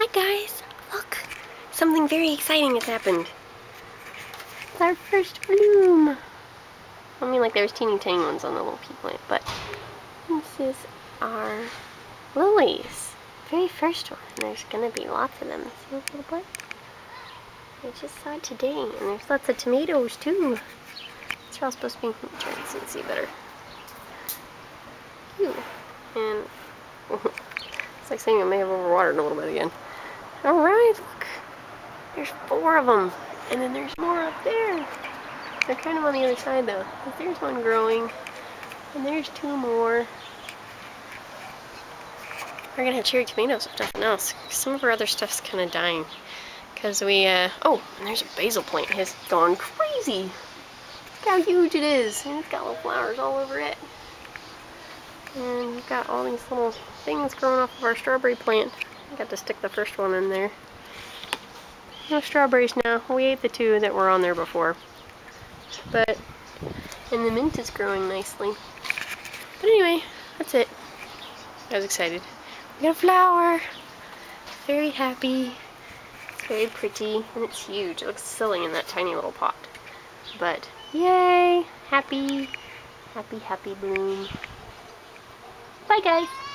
Hi guys, look, something very exciting has happened. It's our first bloom. I mean like there's teeny tiny ones on the little pea plant, but this is our lilies. Very first one. And there's gonna be lots of them. See this little butt? I just saw it today, and there's lots of tomatoes too. It's all supposed to be, try to see, see better. Ew. And it's like saying I may have overwatered a little bit again. Alright, look. There's four of them. And then there's more up there. They're kind of on the other side though. There's one growing. And there's two more. We're gonna have cherry tomatoes if nothing else. Some of our other stuff's kind of dying. Because we, uh, oh, and there's a basil plant. It has gone crazy. Look how huge it is. And it's got little flowers all over it. And we've got all these little things growing off of our strawberry plant. I got to stick the first one in there. No strawberries now. We ate the two that were on there before. But, and the mint is growing nicely. But anyway, that's it. I was excited. We got a flower. Very happy. It's very pretty and it's huge. It looks silly in that tiny little pot. But yay! Happy, happy, happy bloom. Bye guys!